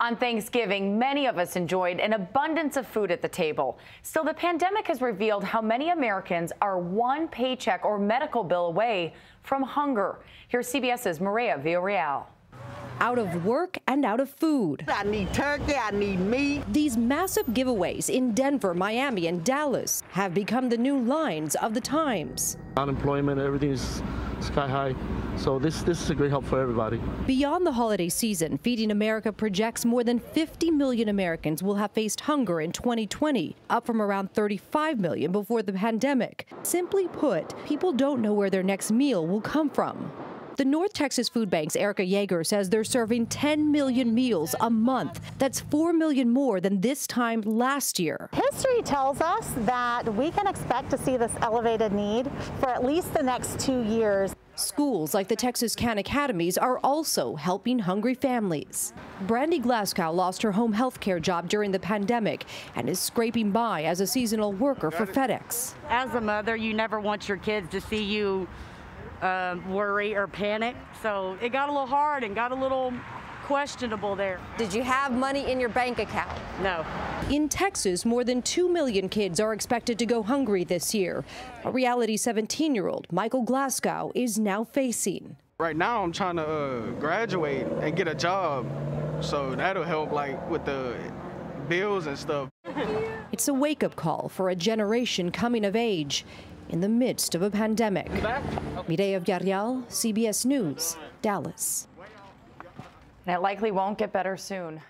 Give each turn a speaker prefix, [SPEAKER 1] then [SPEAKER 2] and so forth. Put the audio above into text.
[SPEAKER 1] On Thanksgiving, many of us enjoyed an abundance of food at the table. Still, the pandemic has revealed how many Americans are one paycheck or medical bill away from hunger. Here's CBS's Mireya Villarreal.
[SPEAKER 2] Out of work and out of food.
[SPEAKER 3] I need turkey, I need meat.
[SPEAKER 2] These massive giveaways in Denver, Miami, and Dallas have become the new lines of the times.
[SPEAKER 4] Unemployment, everything is sky high. So this, this is a great help for everybody.
[SPEAKER 2] Beyond the holiday season, Feeding America projects more than 50 million Americans will have faced hunger in 2020, up from around 35 million before the pandemic. Simply put, people don't know where their next meal will come from. The North Texas Food Bank's Erica Yeager says they're serving 10 million meals a month. That's 4 million more than this time last year.
[SPEAKER 5] History tells us that we can expect to see this elevated need for at least the next two years.
[SPEAKER 2] Schools like the Texans Can Academies are also helping hungry families. Brandy Glasgow lost her home health care job during the pandemic and is scraping by as a seasonal worker for FedEx.
[SPEAKER 6] As a mother, you never want your kids to see you uh, worry or panic. So it got a little hard and got a little questionable there.
[SPEAKER 7] Did you have money in your bank account?
[SPEAKER 6] No.
[SPEAKER 2] In Texas, more than 2 million kids are expected to go hungry this year. A reality 17 year old, Michael Glasgow, is now facing.
[SPEAKER 8] Right now, I'm trying to uh, graduate and get a job, so that'll help, like, with the bills and stuff.
[SPEAKER 2] It's a wake up call for a generation coming of age in the midst of a pandemic. Mireya Villarreal, CBS News, Dallas.
[SPEAKER 1] And it likely won't get better soon.